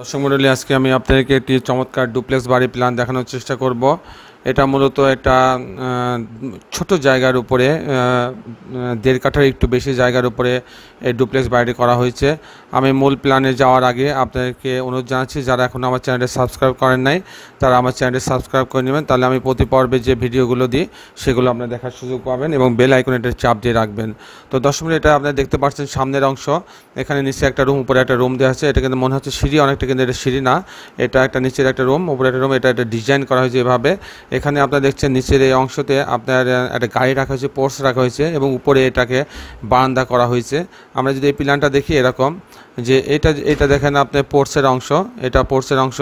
দর্শক মন্ডলী আজকে আমি আপনাদেরকে একটি চমৎকার ডুপ্লেক্স বাড়ি প্ল্যান দেখানোর চেষ্টা করব। এটা মূলত একটা ছোট জায়গার উপরে দেড় কাঠার একটু বেশি জায়গার উপরে এই ডুপ্লেক্স বাড়িটি করা হয়েছে। আমি মূল প্ল্যানে যাওয়ার আগে আপনাদেরকে অনুরোধ জানাচ্ছি, যারা এখন আমার চ্যানেলটি সাবস্ক্রাইব করেন নাই, তারা আমার চ্যানেলটি সাবস্ক্রাইব করে নেবেন। তাহলে আমি প্রতি পর্বে যে ভিডিওগুলো দিই, সেগুলো আপনারা দেখার সুযোগ পাবেন এবং বেল আইকনে এটা চাপ দিয়ে রাখবেন। তো দশ মিনিট এটা আপনারা দেখতে পাচ্ছেন সামনের অংশ। এখানে নিচে একটা রুম উপরে একটা রুম দেওয়া আছে। এটা কিন্তু মনে হচ্ছে সিঁড়ি, অনেকটা কিন্তু এটা সিঁড়ি না। এটা একটা নিচের একটা রুম উপরে একটা রুম এটা একটা ডিজাইন করা হয়েছে এভাবে। এখানে আপনারা দেখছেন নিচের এই অংশতে আপনার একটা গাড়ি রাখা হয়েছে, পোর্স রাখা হয়েছে এবং উপরে এটাকে বারান্দা করা হয়েছে। আমরা যদি এই প্ল্যানটা দেখি এরকম, যে এটা এটা দেখেন আপনার পোর্টসের অংশ, এটা পোর্টসের অংশ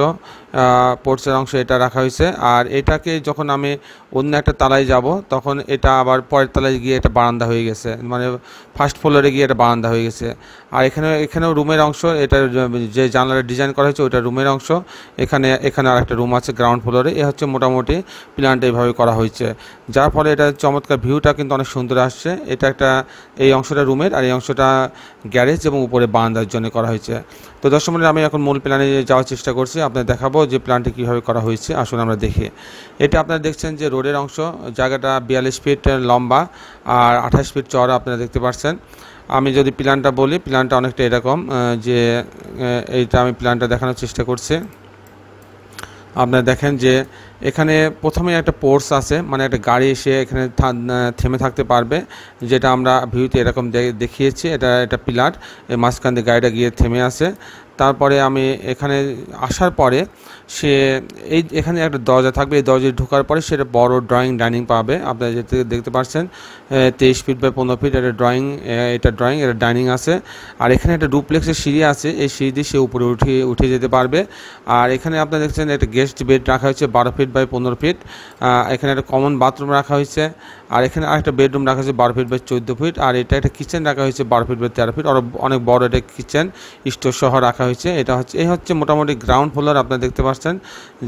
পোর্টসের অংশ এটা রাখা হয়েছে। আর এটাকে যখন আমি অন্য একটা তালায় যাব, তখন এটা আবার পরের তলায় গিয়ে এটা বারান্দা হয়ে গেছে মানে ফার্স্ট ফ্লোরে গিয়ে এটা বারান্দা হয়ে গেছে। আর এখানে, এখানেও রুমের অংশ, এটা যে জানলাটা ডিজাইন করা হয়েছে, ওইটা রুমের অংশ। এখানে এখানে আর একটা রুম আছে গ্রাউন্ড ফ্লোরে এ হচ্ছে মোটামুটি প্ল্যানটা এইভাবে করা হয়েছে। যার ফলে এটা চমৎকার ভিউটা কিন্তু অনেক সুন্দর আসছে। এটা একটা, এই অংশটা রুমের আর এই অংশটা গ্যারেজ এবং উপরে বারান্দার জন্য করা হয়েছে। তো দর্শক মন্ডলী, আমি এখন মূল প্ল্যানে যাওয়ার চেষ্টা করছি। আপনাদের দেখাবো যে প্ল্যানটি কীভাবে করা হয়েছে। আসুন আমরা দেখি। এটা আপনারা দেখছেন যে রোডের অংশ। জায়গাটা বিয়াল্লিশ ফিট লম্বা আর আঠাশ ফিট চওড়া আপনারা দেখতে পাচ্ছেন। আমি যদি প্ল্যানটা বলি, প্ল্যানটা অনেকটা এরকম যে এইটা আমি প্ল্যানটা দেখানোর চেষ্টা করছি। আপনারা দেখেন যে এখানে প্রথমে একটা পোর্স আছে মানে একটা গাড়ি এসে এখানে থেমে থাকতে পারবে, যেটা আমরা ভিউতে এরকম দেখিয়েছি, এটা একটা পিলার মাঝখান দিয়ে গাড়িটা গিয়ে থেমে আছে। তারপরে আমি এখানে আসার পরে সে, এই এখানে একটা দরজা থাকবে, এই দরজায় ঢোকার পরে সেটা বড় ড্রয়িং ডাইনিং পাবে। আপনারা যেতে দেখতে পাচ্ছেন তেইশ ফিট বাই পনেরো ফিট এটা ড্রয়িং এটা ড্রয়িং এটা ডাইনিং আছে। আর এখানে একটা ডুপ্লেক্সের সিঁড়ি আছে, এই সিঁড়ি দিয়ে সে উপরে উঠে উঠে যেতে পারবে। আর এখানে আপনারা দেখছেন, একটা গেস্ট বেড রাখা হয়েছে, বারো ফিট বাই পনেরো ফিট এখানে একটা কমন বাথরুম রাখা হয়েছে, আর এখানে আরেকটা বেডরুম রাখা হয়েছে বারো ফিট বাই চোদ্দ ফিট আর এটা একটা কিচেন রাখা হয়েছে বারো ফিট বাই তেরো ফিট আর অনেক বড় একটা কিচেন স্টোর সহ রাখা হয়েছে। এটা হচ্ছে, এই হচ্ছে মোটামুটি গ্রাউন্ড ফ্লোর আপনারা দেখতে পাচ্ছেন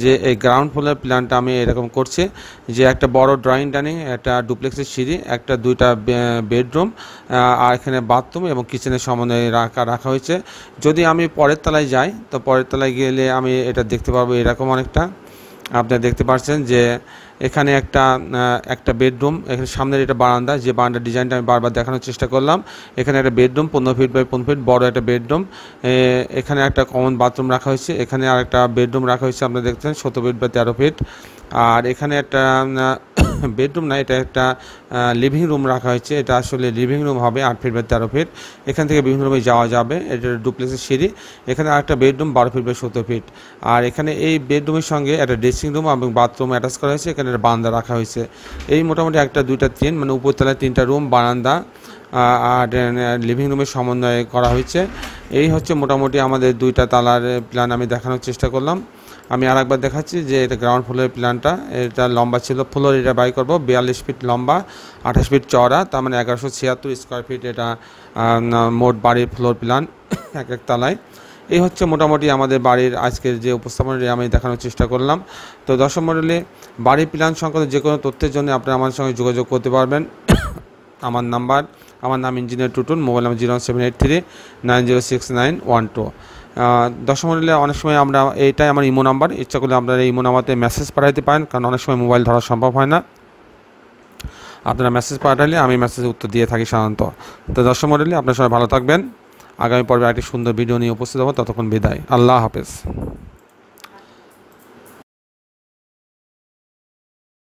যে এই গ্রাউন্ড ফ্লোর প্ল্যানটা আমি এরকম করছি যে একটা বড় ড্রয়িং ডাইনিং একটা ডুপ্লেক্সের সিঁড়ি, একটা দুইটা বেডরুম আর এখানে বাথরুম এবং কিচেনের সমন্বয়ে রাখা রাখা হয়েছে। যদি আমি পরের তলায় যাই, তো পরের তলায় গেলে আমি এটা দেখতে পাবো এরকম অনেকটা। আপনারা দেখতে পাচ্ছেন যে এখানে একটা একটা বেডরুম, এখানে সামনের এটা বারান্দা, যে বারান্দার ডিজাইনটা আমি বারবার দেখানোর চেষ্টা করলাম। এখানে একটা বেডরুম, পনেরো ফিট বাই পনেরো ফিট, বড় একটা বেডরুম। এখানে একটা কমন বাথরুম রাখা হয়েছে। এখানে আর একটা বেডরুম রাখা হয়েছে আপনারা দেখছেন, সতেরো ফিট বা তেরো ফিট। আর এখানে একটা বেডরুম না, এটা একটা লিভিং রুম রাখা হয়েছে। এটা আসলে লিভিং রুম হবে আট ফিট বাই তেরো ফিট এখান থেকে বিভিন্ন রুমে যাওয়া যাবে। এটা ডুপ্লেক্সের সিঁড়ি। এখানে আরেকটা বেডরুম বারো ফিট বাই সতেরো ফিট আর এখানে এই বেডরুমের সঙ্গে একটা ড্রেসিং রুম এবং বাথরুম অ্যাটাচ করা হয়েছে। এখানে বারান্দা রাখা হয়েছে। এই মোটামুটি একটা, দুইটা, তিন মানে উপরতলায় তিনটা রুম বারান্দা আর লিভিং রুমের সমন্বয়ে করা হয়েছে। এই হচ্ছে মোটামুটি আমাদের দুইটা তালার প্ল্যান আমি দেখানোর চেষ্টা করলাম। আমি আর একবার দেখাচ্ছি যে এটা গ্রাউন্ড ফ্লোরের প্ল্যানটা এটা লম্বা ছিল ফ্লোর এটা বাই করব, বিয়াল্লিশ ফিট লম্বা, আঠাশ ফিট চওড়া, তার মানে এগারোশো ছিয়াত্তর স্কোয়ার ফিট এটা মোট বাড়ির ফ্লোর প্ল্যান এক এক তালায়। এই হচ্ছে মোটামুটি আমাদের বাড়ির আজকের যে উপস্থাপনাটি আমি দেখানোর চেষ্টা করলাম। তো দর্শক মণ্ডলী, বাড়ির প্ল্যান সংক্রান্ত যে কোনো তথ্যের জন্য আপনারা আমার সঙ্গে যোগাযোগ করতে পারবেন। আমার নাম্বার, আমার নাম engineer Tutun mobile number zero seven eight three nine zero six nine one two. দর্শক মণ্ডলী অনেক সময় আমরা এইটাই আমার ইমো নাম্বার, ইচ্ছা করলে আপনারা এই ইমো নাম্বারতে মেসেজ পাঠাতে পারেন, কারণ অনেক সময় মোবাইল ধরা সম্ভব হয় না। আপনারা মেসেজ পাঠালে আমি মেসেজে উত্তর দিয়ে থাকি সাধারণত। তো দশম মণ্ডলী আপনার সবাই ভালো থাকবেন। আগামী পর্বে একটি সুন্দর ভিডিও নিয়ে উপস্থিত হব, ততক্ষণ বিদায়। আল্লাহ হাফেজ।